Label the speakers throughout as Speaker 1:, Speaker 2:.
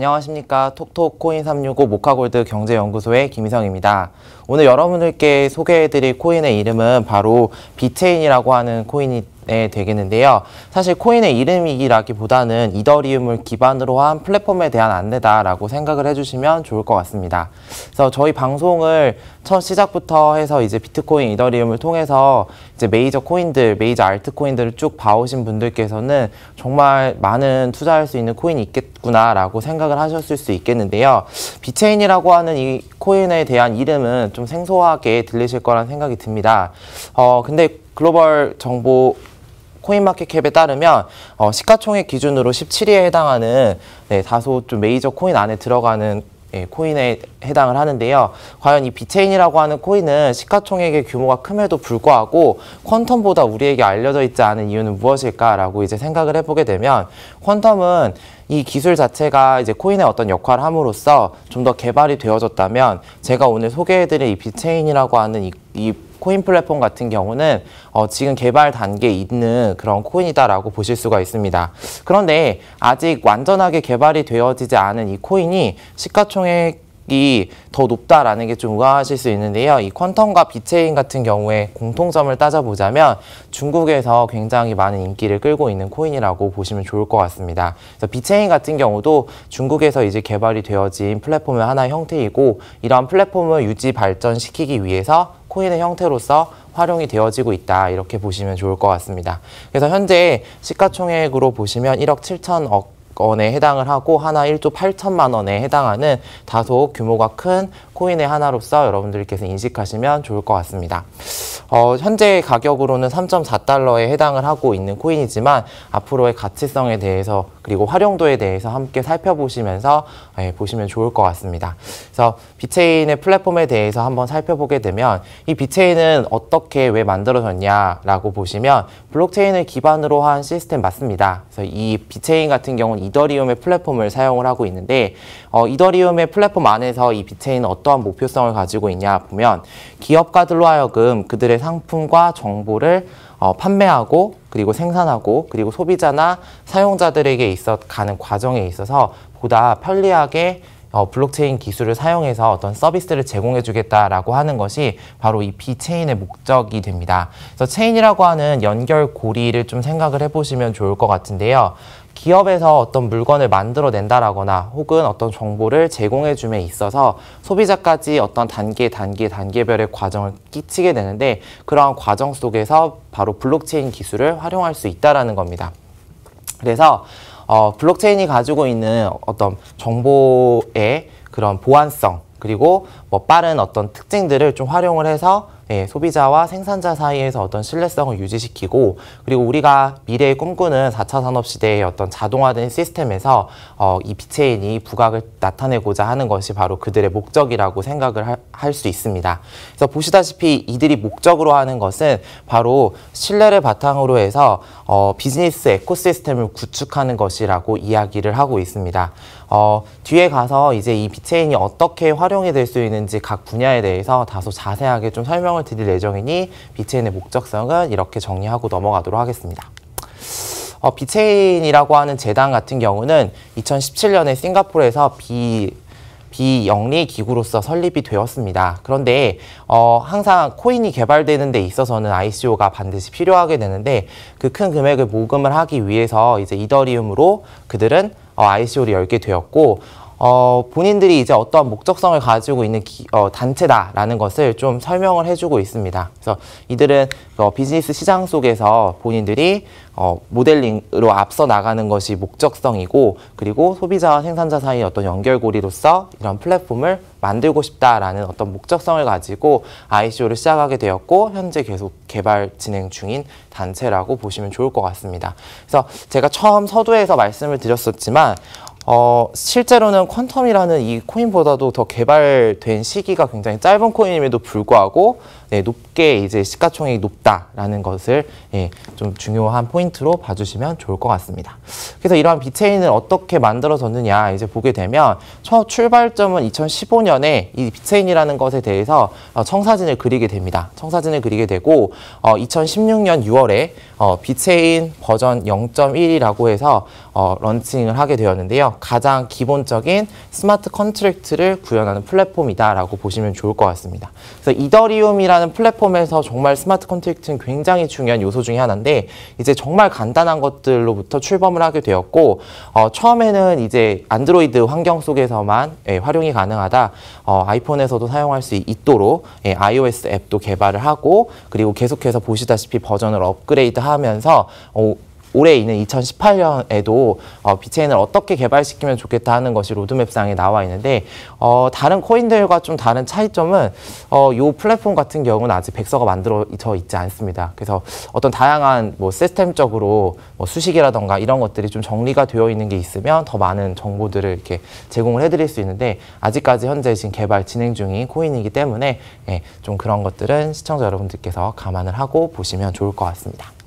Speaker 1: 안녕하십니까 톡톡 코인 365 모카골드 경제연구소의 김희성입니다. 오늘 여러분들께 소개해드릴 코인의 이름은 바로 비체인이라고 하는 코인이 되겠는데요. 사실 코인의 이름이라기보다는 이더리움을 기반으로 한 플랫폼에 대한 안내다라고 생각을 해주시면 좋을 것 같습니다. 그래서 저희 방송을 첫 시작부터 해서 이제 비트코인, 이더리움을 통해서 이제 메이저 코인들, 메이저 알트 코인들을 쭉 봐오신 분들께서는 정말 많은 투자할 수 있는 코인이 있겠구나라고 생각을 하셨을 수 있겠는데요. 비체인이라고 하는 이 코인에 대한 이름은 좀 생소하게 들리실 거란 생각이 듭니다. 어, 근데 글로벌 정보 코인마켓캡에 따르면 어, 시가총액 기준으로 17위에 해당하는 네, 다소 좀 메이저 코인 안에 들어가는 예, 코인에 해당을 하는데요. 과연 이 비체인이라고 하는 코인은 시가총액의 규모가 큼에도 불구하고 퀀텀보다 우리에게 알려져 있지 않은 이유는 무엇일까라고 이제 생각을 해보게 되면 퀀텀은 이 기술 자체가 이제 코인의 어떤 역할을 함으로써 좀 더 개발이 되어졌다면 제가 오늘 소개해드릴 이 비체인이라고 하는 이, 이 코인 플랫폼 같은 경우는 어, 지금 개발 단계에 있는 그런 코인이다라고 보실 수가 있습니다. 그런데 아직 완전하게 개발이 되어지지 않은 이 코인이 시가총액 더 높다라는 게 좀 의아하실 수 있는데요. 이 퀀텀과 비체인 같은 경우에 공통점을 따져보자면 중국에서 굉장히 많은 인기를 끌고 있는 코인이라고 보시면 좋을 것 같습니다. 그래서 비체인 같은 경우도 중국에서 이제 개발이 되어진 플랫폼의 하나의 형태이고 이러한 플랫폼을 유지 발전시키기 위해서 코인의 형태로서 활용이 되어지고 있다 이렇게 보시면 좋을 것 같습니다. 그래서 현재 시가총액으로 보시면 1억 7천억 원에 해당을 하고 하나 1조 8천만 원에 해당하는 다소 규모가 큰 코인의 하나로서 여러분들께서 인식하시면 좋을 것 같습니다. 어, 현재 가격으로는 3.4달러에 해당을 하고 있는 코인이지만 앞으로의 가치성에 대해서 그리고 활용도에 대해서 함께 살펴보시면서 예, 보시면 좋을 것 같습니다. 그래서 비체인의 플랫폼에 대해서 한번 살펴보게 되면 이 비체인은 어떻게 왜 만들어졌냐라고 보시면 블록체인을 기반으로 한 시스템 맞습니다. 그래서 이 비체인 같은 경우는 이더리움의 플랫폼을 사용을 하고 있는데 어, 이더리움의 플랫폼 안에서 이 비체인은 어떠한 목표성을 가지고 있냐 보면 기업가들로 하여금 그들의 상품과 정보를 어, 판매하고 그리고 생산하고 그리고 소비자나 사용자들에게 이어 가는 과정에 있어서 보다 편리하게 어, 블록체인 기술을 사용해서 어떤 서비스를 제공해 주겠다라고 하는 것이 바로 이 비체인의 목적이 됩니다. 그래서 체인이라고 하는 연결 고리를 좀 생각을 해보시면 좋을 것 같은데요. 기업에서 어떤 물건을 만들어낸다라거나 혹은 어떤 정보를 제공해 줌에 있어서 소비자까지 어떤 단계 단계 단계별의 과정을 거치게 되는데 그러한 과정 속에서 바로 블록체인 기술을 활용할 수 있다라는 겁니다. 그래서 어, 블록체인이 가지고 있는 어떤 정보의 그런 보안성 그리고 뭐 빠른 어떤 특징들을 좀 활용을 해서 예, 소비자와 생산자 사이에서 어떤 신뢰성을 유지시키고 그리고 우리가 미래에 꿈꾸는 4차 산업 시대의 어떤 자동화된 시스템에서 어, 이 비체인이 부각을 나타내고자 하는 것이 바로 그들의 목적이라고 생각을 할 수 있습니다. 그래서 보시다시피 이들이 목적으로 하는 것은 바로 신뢰를 바탕으로 해서 어, 비즈니스 ecosystem을 구축하는 것이라고 이야기를 하고 있습니다. 어, 뒤에 가서 이제 이 비체인이 어떻게 활용이 될 수 있는지 각 분야에 대해서 다소 자세하게 좀 설명을 드릴 예정이니 비체인의 목적성은 이렇게 정리하고 넘어가도록 하겠습니다. 어, 비체인이라고 하는 재단 같은 경우는 2017년에 싱가포르에서 비 비영리 기구로서 설립이 되었습니다. 그런데 어, 항상 코인이 개발되는 데 있어서는 ICO가 반드시 필요하게 되는데 그 큰 금액을 모금을 하기 위해서 이제 이더리움으로 그들은 어, ICO를 열게 되었고 어, 본인들이 이제 어떠한 목적성을 가지고 있는 기, 어, 단체다라는 것을 좀 설명을 해주고 있습니다. 그래서 이들은 어, 비즈니스 시장 속에서 본인들이 어, 모델링으로 앞서 나가는 것이 목적성이고 그리고 소비자와 생산자 사이의 어떤 연결고리로서 이런 플랫폼을 만들고 싶다라는 어떤 목적성을 가지고 ICO를 시작하게 되었고 현재 계속 개발 진행 중인 단체라고 보시면 좋을 것 같습니다. 그래서 제가 처음 서두에서 말씀을 드렸었지만 어, 실제로는 퀀텀이라는 이 코인보다도 더 개발된 시기가 굉장히 짧은 코인임에도 불구하고 네, 높게 이제 시가총액이 높다라는 것을 예, 좀 중요한 포인트로 봐주시면 좋을 것 같습니다. 그래서 이러한 비체인을 어떻게 만들어졌느냐 이제 보게 되면 첫 출발점은 2015년에 이 비체인이라는 것에 대해서 어, 청사진을 그리게 됩니다. 청사진을 그리게 되고 어, 2016년 6월에 어, 비체인 버전 0.1이라고 해서 어, 런칭을 하게 되었는데요. 가장 기본적인 smart contract를 구현하는 플랫폼이다라고 보시면 좋을 것 같습니다. 그래서 이더리움이라는 플랫폼에서 정말 smart contract는 굉장히 중요한 요소 중에 하나인데 이제 정말 간단한 것들로부터 출범을 하게 되었고 어, 처음에는 이제 안드로이드 환경 속에서만 예, 활용이 가능하다 어, 아이폰에서도 사용할 수 있도록 예, iOS 앱도 개발을 하고 그리고 계속해서 보시다시피 버전을 업그레이드하면서 어, 올해 있는 2018년에도 어, 비체인을 어떻게 개발시키면 좋겠다 하는 것이 로드맵상에 나와 있는데 어, 다른 코인들과 좀 다른 차이점은 어, 이 플랫폼 같은 경우는 아직 백서가 만들어져 있지 않습니다. 그래서 어떤 다양한 뭐 시스템적으로 뭐 수식이라던가 이런 것들이 좀 정리가 되어 있는 게 있으면 더 많은 정보들을 이렇게 제공을 해드릴 수 있는데 아직까지 현재 지금 개발 진행 중인 코인이기 때문에 예, 좀 그런 것들은 시청자 여러분들께서 감안을 하고 보시면 좋을 것 같습니다.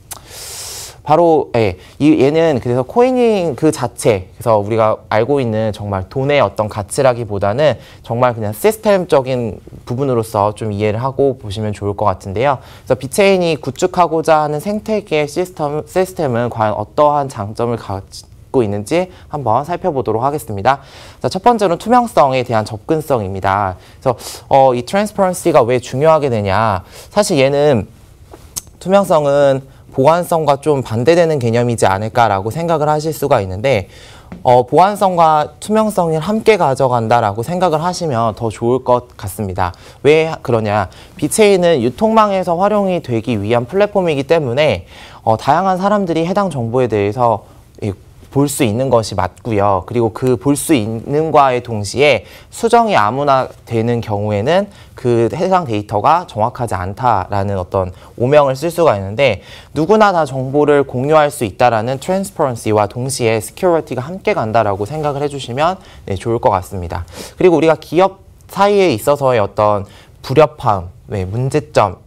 Speaker 1: 바로 예, 이 얘는 그래서 코이닝 그 자체 그래서 우리가 알고 있는 정말 돈의 어떤 가치라기보다는 정말 그냥 시스템적인 부분으로서 좀 이해를 하고 보시면 좋을 것 같은데요. 그래서 비체인이 구축하고자 하는 생태계 시스템 시스템은 과연 어떠한 장점을 가지고 있는지 한번 살펴보도록 하겠습니다. 자, 첫 번째로는 투명성에 대한 접근성입니다. 그래서 어, 이 transparency가 왜 중요하게 되냐? 사실 얘는 투명성은 보안성과 좀 반대되는 개념이지 않을까라고 생각을 하실 수가 있는데 어, 보안성과 투명성을 함께 가져간다라고 생각을 하시면 더 좋을 것 같습니다. 왜 그러냐? 비체인은 유통망에서 활용이 되기 위한 플랫폼이기 때문에 어, 다양한 사람들이 해당 정보에 대해서 볼 수 있는 것이 맞고요. 그리고 그 볼 수 있는 과의 동시에 수정이 아무나 되는 경우에는 그 해당 데이터가 정확하지 않다라는 어떤 오명을 쓸 수가 있는데 누구나 다 정보를 공유할 수 있다라는 transparency와 동시에 security가 함께 간다라고 생각을 해주시면 네, 좋을 것 같습니다. 그리고 우리가 기업 사이에 있어서의 어떤 불협화음, 네, 문제점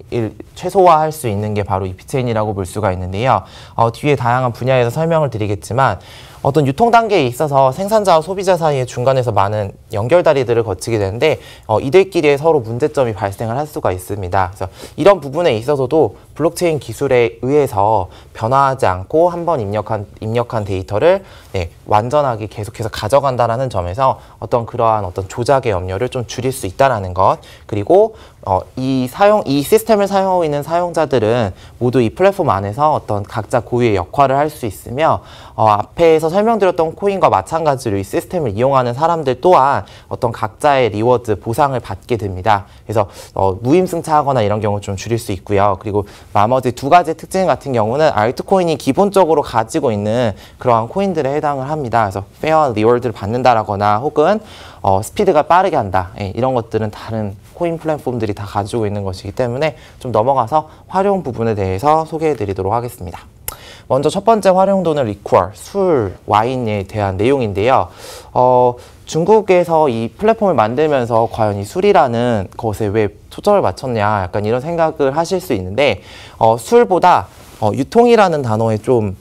Speaker 1: 최소화할 수 있는 게 바로 이 비체인이라고 볼 수가 있는데요. 어, 뒤에 다양한 분야에서 설명을 드리겠지만 어떤 유통 단계에 있어서 생산자와 소비자 사이에 중간에서 많은 연결다리들을 거치게 되는데 어, 이들끼리 서로 문제점이 발생을 할 수가 있습니다. 그래서 이런 부분에 있어서도 블록체인 기술에 의해서 변화하지 않고 한 번 입력한 입력한 데이터를 네, 완전하게 계속해서 가져간다라는 점에서 어떤 그러한 어떤 조작의 염려를 좀 줄일 수 있다라는 것 그리고 어, 이 사용 이 시스템을 사용하고 있는 사용자들은 모두 이 플랫폼 안에서 어떤 각자 고유의 역할을 할 수 있으며 어, 앞에서 설명드렸던 코인과 마찬가지로 이 시스템을 이용하는 사람들 또한 어떤 각자의 reward 보상을 받게 됩니다. 그래서 어, 무임승차하거나 이런 경우 좀 줄일 수 있고요. 그리고 나머지 두 가지 특징 같은 경우는 알트코인이 기본적으로 가지고 있는 그러한 코인들에 해당을 합니다. 그래서 fair reward를 받는다라거나 혹은 어, 스피드가 빠르게 한다. 예, 이런 것들은 다른 코인 플랫폼들이 다 가지고 있는 것이기 때문에 좀 넘어가서 활용 부분에 대해서 소개해 드리도록 하겠습니다. 먼저 첫 번째 활용도는 리쿠얼, 술, 와인에 대한 내용인데요. 어, 중국에서 이 플랫폼을 만들면서 과연 이 술이라는 것에 왜 초점을 맞췄냐 약간 이런 생각을 하실 수 있는데 어, 술보다 어, 유통이라는 단어에 좀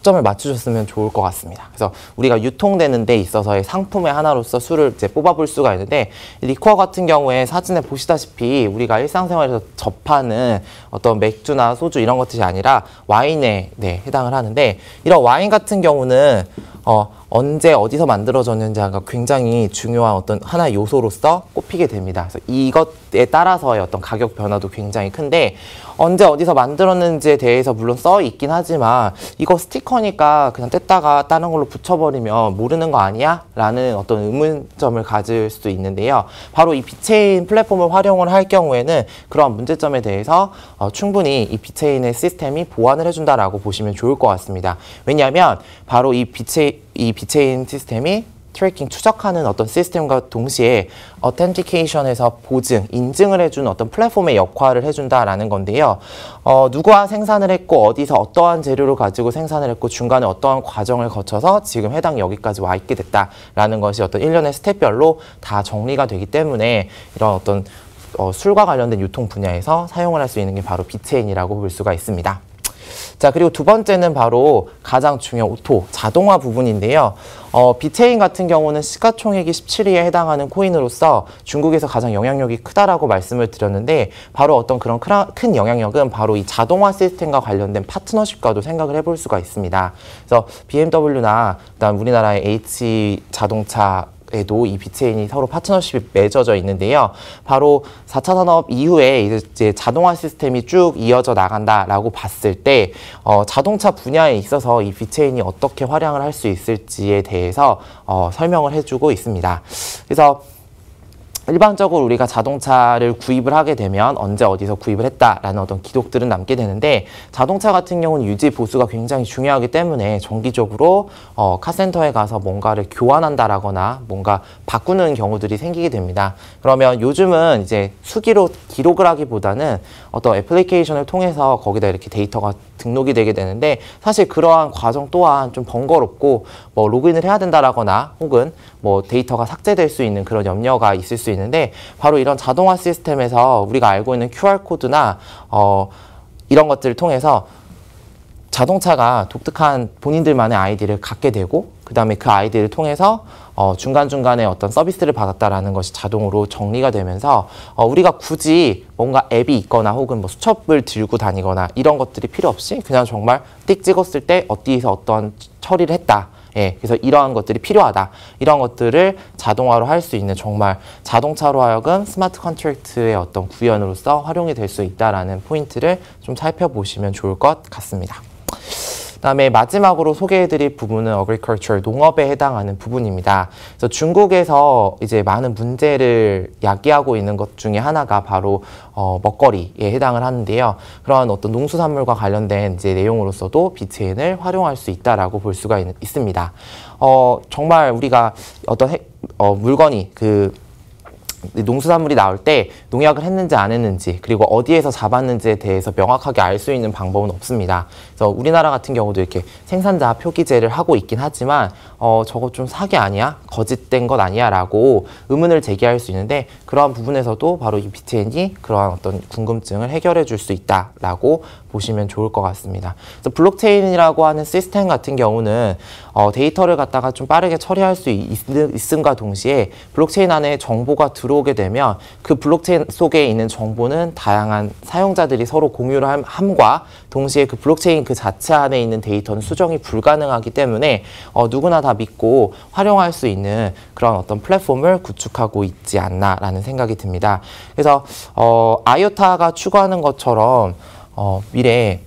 Speaker 1: 초점을 맞추셨으면 좋을 것 같습니다. 그래서 우리가 유통되는 데 있어서의 상품의 하나로서 술을 이제 뽑아볼 수가 있는데 리코어 같은 경우에 사진에 보시다시피 우리가 일상생활에서 접하는 어떤 맥주나 소주 이런 것들이 아니라 와인에 네, 해당을 하는데 이런 와인 같은 경우는 어, 언제 어디서 만들어졌는지가 굉장히 중요한 어떤 하나의 요소로서 꼽히게 됩니다. 그래서 이것에 따라서의 어떤 가격 변화도 굉장히 큰데 언제 어디서 만들었는지에 대해서 물론 써 있긴 하지만 이거 스티커니까 그냥 뗐다가 다른 걸로 붙여버리면 모르는 거 아니야? 라는 어떤 의문점을 가질 수도 있는데요. 바로 이 비체인 플랫폼을 활용을 할 경우에는 그러한 문제점에 대해서 어, 충분히 이 비체인의 시스템이 보완을 해준다라고 보시면 좋을 것 같습니다. 왜냐하면 바로 이 비체 이 비체인 시스템이 tracking 추적하는 어떤 시스템과 동시에 authentication에서 보증, 인증을 해주는 어떤 플랫폼의 역할을 해준다라는 건데요. 어, 누구와 생산을 했고 어디서 어떠한 재료를 가지고 생산을 했고 중간에 어떠한 과정을 거쳐서 지금 해당 여기까지 와 있게 됐다라는 것이 어떤 일련의 스텝별로 다 정리가 되기 때문에 이런 어떤 어, 술과 관련된 유통 분야에서 사용을 할 수 있는 게 바로 비체인이라고 볼 수가 있습니다. 자, 그리고 두 번째는 바로 가장 중요한 auto, 자동화 부분인데요. 어, 비체인 같은 경우는 시가총액이 17위에 해당하는 코인으로서 중국에서 가장 영향력이 크다라고 말씀을 드렸는데 바로 어떤 그런 큰 영향력은 바로 이 자동화 시스템과 관련된 파트너십과도 생각을 해볼 수가 있습니다. 그래서 BMW나 그다음 우리나라의 H 자동차 에도 이 비트인이 서로 파트너십이 맺어져 있는데요. 바로 4차 산업 이후에 이제 자동화 시스템이 쭉 이어져 나간다라고 봤을 때 어, 자동차 분야에 있어서 이 비트인이 어떻게 활용을 할 수 있을지에 대해서 어, 설명을 해주고 있습니다. 그래서 일반적으로 우리가 자동차를 구입을 하게 되면 언제 어디서 구입을 했다라는 어떤 기록들은 남게 되는데 자동차 같은 경우는 유지 보수가 굉장히 중요하기 때문에 정기적으로 어, 카센터에 가서 뭔가를 교환한다라거나 뭔가 바꾸는 경우들이 생기게 됩니다. 그러면 요즘은 이제 수기로 기록을 하기보다는 어떤 애플리케이션을 통해서 거기다 이렇게 데이터가 등록이 되게 되는데 사실 그러한 과정 또한 좀 번거롭고 뭐 로그인을 해야 된다라거나 혹은 뭐 데이터가 삭제될 수 있는 그런 염려가 있을 수 있는 데 바로 이런 자동화 시스템에서 우리가 알고 있는 QR코드나 어 이런 것들을 통해서 자동차가 독특한 본인들만의 아이디를 갖게 되고 그 다음에 그 아이디를 통해서 어, 중간중간에 어떤 서비스를 받았다라는 것이 자동으로 정리가 되면서 어, 우리가 굳이 뭔가 앱이 있거나 혹은 뭐 수첩을 들고 다니거나 이런 것들이 필요 없이 그냥 정말 띡 찍었을 때 어디에서 어떤 처리를 했다. 예, 그래서 이러한 것들이 필요하다. 이런 것들을 자동화로 할 수 있는 정말 자동차로 하여금 smart contract의 어떤 구현으로서 활용이 될 수 있다라는 포인트를 좀 살펴보시면 좋을 것 같습니다. 그다음에 마지막으로 소개해드릴 부분은 agriculture 농업에 해당하는 부분입니다. 그래서 중국에서 이제 많은 문제를 야기하고 있는 것 중에 하나가 바로 어, 먹거리에 해당을 하는데요. 그러한 어떤 농수산물과 관련된 이제 내용으로서도 비트엔을 활용할 수 있다라고 볼 수가 있, 습니다 어, 정말 우리가 어떤 해, 어, 물건이 그 농수산물이 나올 때 농약을 했는지 안 했는지 그리고 어디에서 잡았는지에 대해서 명확하게 알 수 있는 방법은 없습니다. 그래서 우리나라 같은 경우도 이렇게 생산자 표기제를 하고 있긴 하지만 어 저거 좀 사기 아니야? 거짓된 것 아니야? 라고 의문을 제기할 수 있는데 그러한 부분에서도 바로 이 비체인이 그러한 어떤 궁금증을 해결해 줄 수 있다라고 보시면 좋을 것 같습니다. 그래서 블록체인이라고 하는 시스템 같은 경우는 어, 데이터를 갖다가 좀 빠르게 처리할 수 있, 있음과 동시에 블록체인 안에 정보가 들어 오게 되면 그 블록체인 속에 있는 정보는 다양한 사용자들이 서로 공유를 함과 동시에 그 블록체인 그 자체 안에 있는 데이터는 수정이 불가능하기 때문에 어, 누구나 다 믿고 활용할 수 있는 그런 어떤 플랫폼을 구축하고 있지 않나라는 생각이 듭니다. 그래서 어, 아이오타가 추구하는 것처럼 어, 미래에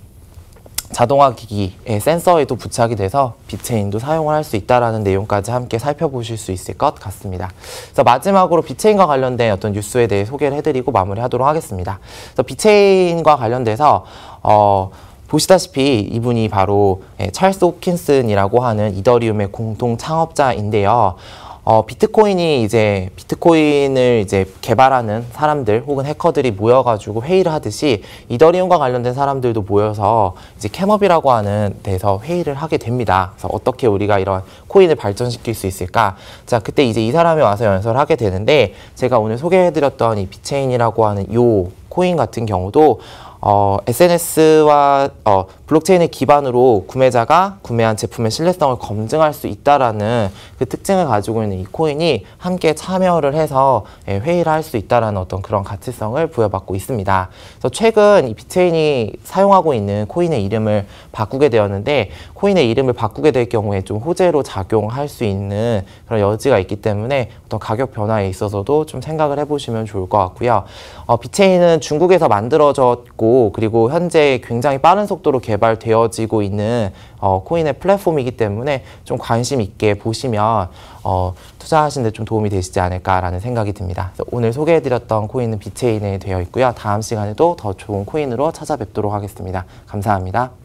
Speaker 1: 자동화 기기의 센서에도 부착이 돼서 비체인도 사용을 할 수 있다는 내용까지 함께 살펴보실 수 있을 것 같습니다. 그래서 마지막으로 비체인과 관련된 어떤 뉴스에 대해 소개를 해드리고 마무리하도록 하겠습니다. 그래서 비체인과 관련돼서 어, 보시다시피 이분이 바로 예, 찰스 호스킨슨이라고 하는 이더리움의 공동 창업자인데요. 어, 비트코인이 이제 비트코인을 이제 개발하는 사람들 혹은 해커들이 모여가지고 회의를 하듯이 이더리움과 관련된 사람들도 모여서 이제 meetup이라고 하는 데서 회의를 하게 됩니다. 그래서 어떻게 우리가 이런 코인을 발전시킬 수 있을까? 자, 그때 이제 이 사람이 와서 연설을 하게 되는데 제가 오늘 소개해드렸던 이 비체인이라고 하는 요 코인 같은 경우도 어, SNS와 어, 블록체인을 기반으로 구매자가 구매한 제품의 신뢰성을 검증할 수 있다라는 그 특징을 가지고 있는 이 코인이 함께 참여를 해서 예, 회의를 할 수 있다라는 어떤 그런 가치성을 부여받고 있습니다. 그래서 최근 이 비트체인이 사용하고 있는 코인의 이름을 바꾸게 되었는데 코인의 이름을 바꾸게 될 경우에 좀 호재로 작용할 수 있는 그런 여지가 있기 때문에 어떤 가격 변화에 있어서도 좀 생각을 해보시면 좋을 것 같고요. 어, 비트체인은 중국에서 만들어졌 고 그리고 현재 굉장히 빠른 속도로 개발되어지고 있는 어, 코인의 플랫폼이기 때문에 좀 관심 있게 보시면 어, 투자하시는 데 좀 도움이 되시지 않을까라는 생각이 듭니다. 오늘 소개해드렸던 코인은 비체인에 되어 있고요. 다음 시간에도 더 좋은 코인으로 찾아뵙도록 하겠습니다. 감사합니다.